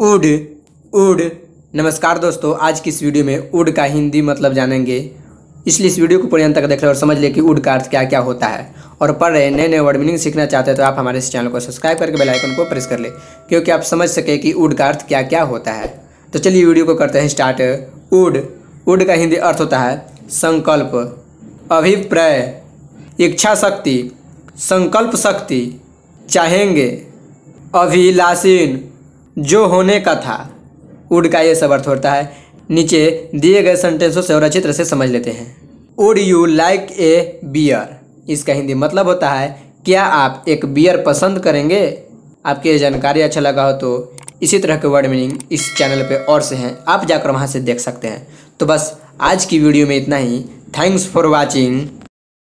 उड उड। नमस्कार दोस्तों, आज की इस वीडियो में उड का हिंदी मतलब जानेंगे। इसलिए इस वीडियो को पूरे अंत तक देख लें और समझ लें कि उड का अर्थ क्या क्या होता है। और पढ़ रहे नए नए वर्ड मीनिंग सीखना चाहते हैं तो आप हमारे इस चैनल को सब्सक्राइब करके बेल आइकन को प्रेस कर लें, क्योंकि आप समझ सके कि उड का अर्थ क्या क्या होता है। तो चलिए वीडियो को करते हैं स्टार्ट उड उड का हिंदी अर्थ होता है संकल्प, अभिप्राय, इच्छा शक्ति, संकल्प शक्ति, चाहेंगे, अभिलाषीन। जो होने का था। उड का ये सब अर्थ होता है। नीचे दिए गए सेंटेंसों से और अच्छी तरह से समझ लेते हैं। उड यू लाइक ए बियर। इसका हिंदी मतलब होता है, क्या आप एक बियर पसंद करेंगे? आपकी ये जानकारी अच्छा लगा हो तो इसी तरह के वर्ड मीनिंग इस चैनल पे और से हैं। आप जाकर वहाँ से देख सकते हैं। तो बस आज की वीडियो में इतना ही। Thanks for watching